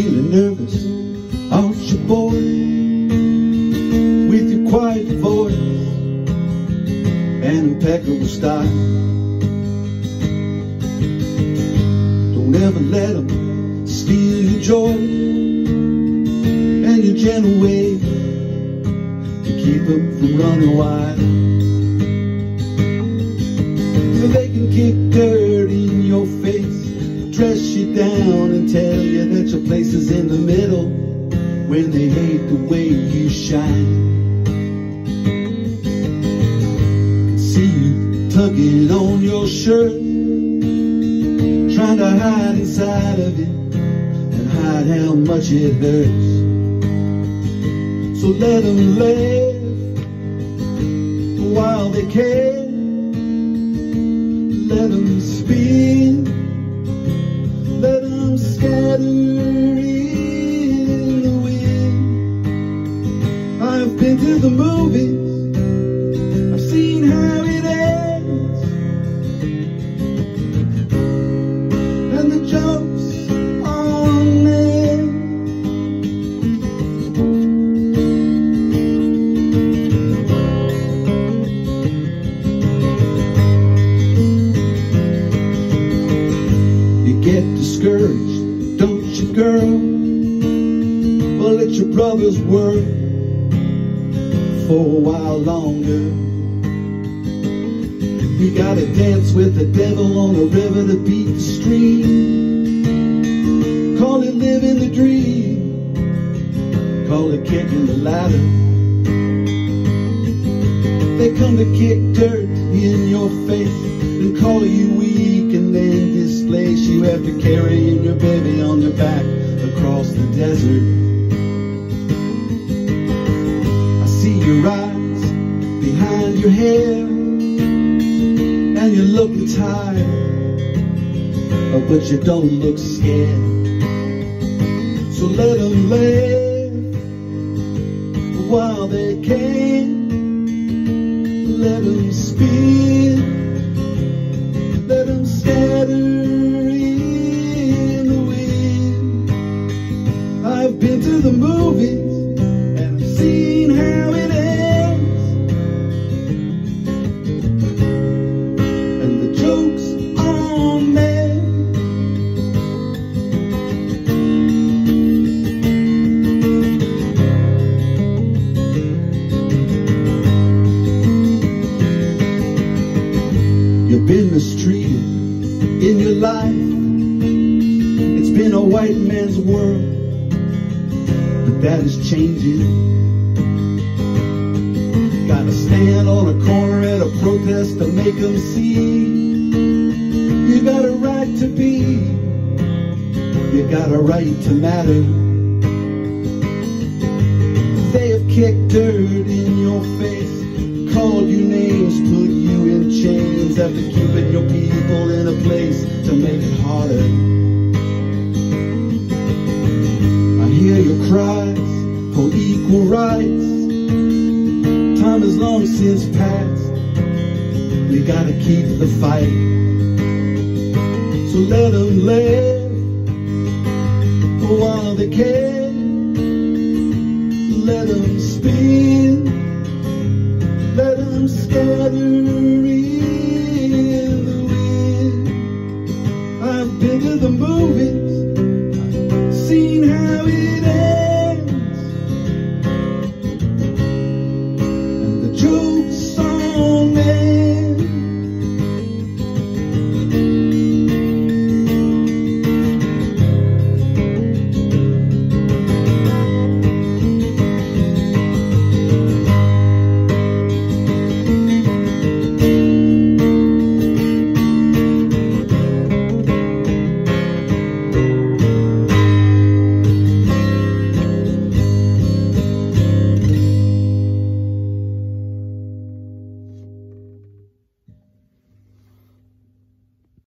nervous, aren't you bored with your quiet voice and impeccable style? Don't ever let them steal your joy and your gentle way to keep them from running wild. So they can kick dirt in your face, dress you down and tell you that your place is in the middle when they hate the way you shine. See you tugging on your shirt, trying to hide inside of it and hide how much it hurts. So let them laugh while they can. Let them spin. Been to the movies. I've seen how it ends. And the jokes on them. You get discouraged, don't you, girl? Well, let your brothers work for a while longer. You gotta dance with the devil on a river to beat the stream. Call it living the dream. Call it kicking the ladder. They come to kick dirt in your face and call you weak and then displace you after carrying your baby on your back across the desert. Behind your hair and you're looking tired, oh, but you don't look scared. So let them laugh while they can. Let them spin. Been a white man's world, but that is changing. Gotta stand on a corner at a protest to make them see. You got a right to be. You got a right to matter. They have kicked dirt in your face, called you names, put you in chains after keeping your people in a place to make it harder. Gotta keep the fight. So let them laugh while they can. Let them spin.